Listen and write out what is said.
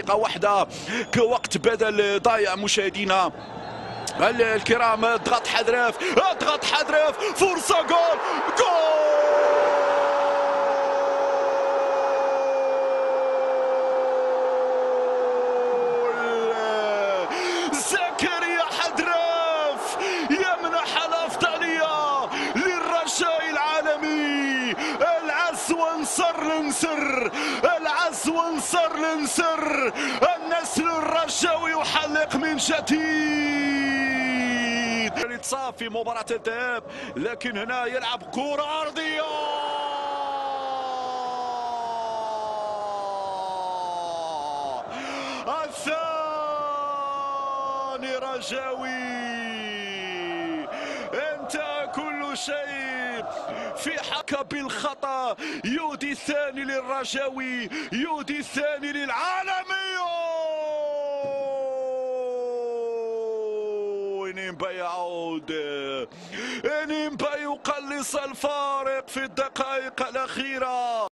دقيقة واحدة كوقت بدل ضايع مشاهدينا. الكرام اضغط حذرف اضغط حذرف فرصة جول جول! زكريا حذرف يمنح الأفضلية للرجاء العالمي. وانصر لنسر العز وانصر لنسر النسل الرجاوي يحلق من جديد. الاتصاف في مباراة الذهاب لكن هنا يلعب كرة أرضية. الثاني رجاوي. انتهى كل شيء. في حق بالخطا. يودي الثاني للرجاوي يودي الثاني للعالمي إنيمبا يعود إنيمبا يقلص الفارق في الدقائق الأخيرة.